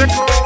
Mexico.